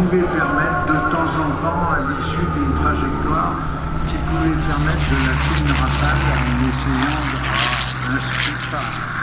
pouvait permettre de temps en temps, à l'issue d'une trajectoire, qui pouvait permettre de la une rafale en essayant de, ah, un